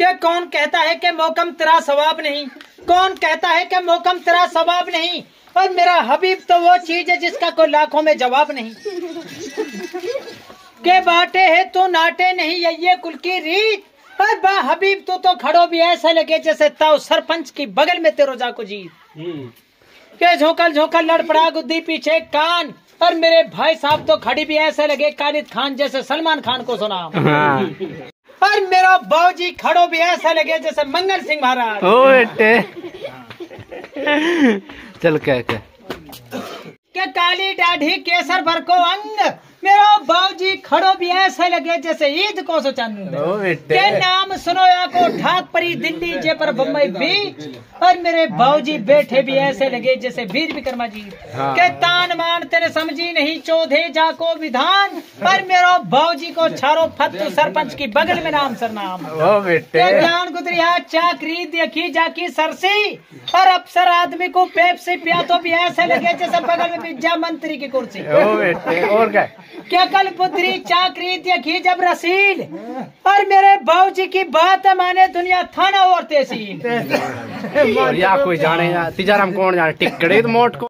कि कौन कहता है कि मौकम तेरा सवाब नहीं? कौन कहता है कि मौकम तेरा सवाब नहीं? और मेरा हबीब तो वो चीज़ है जिसका कोई लाखों में जवाब नहीं। के बाटे है तो नाटे नहीं ये, ये कुल की रीत। पर बा हबीब तू तो खड़ो भी ऐसे लगे जैसे ताऊ सरपंच की बगल में तेरो जाको जीत के झोंकल झोंकल लड़ पड़ा गुद्दी पीछे कान। और मेरे भाई साहब तो खड़ी भी ऐसे लगे कालिद खान जैसे सलमान खान को सुना हाँ। और मेरा बाबूजी खड़ो भी ऐसा लगे जैसे मंगल सिंह महाराज। ओ बेटे। चल कह कह। के काली दाढ़ी केसर भर को अंग मेरा बाबूजी खड़ो भी ऐसे लगे जैसे ईद को सो चंद। के नाम सुनो या को ठाक परी दिल्ली जे पर बम्बई भी और मेरे बाबूजी बैठे भी ऐसे लगे जैसे वीर विक्रमा जी। हाँ। के तान मान तेरे समझी नहीं चौधे जाको विधान पर मेरा बाबूजी को छारो फत्तू सरपंच की बगल में नाम सरनाम। ओ बेटे। ज्ञान गुजरिया चाकरी देखी जाकी सरसी। और अफसर आदमी को पेप से पिया तो भी ऐसे लगे जैसे बगल में विद्या मंत्री की कुर्सी। ओ बेटे और क्या? क्या कल पुत्री चाकरी देखी जब रसील। और मेरे बाबूजी की बात माने दुनिया थाना और तहसील। या कोई जाने तिजाराम कौन जाने? टिकड़े तो मोट को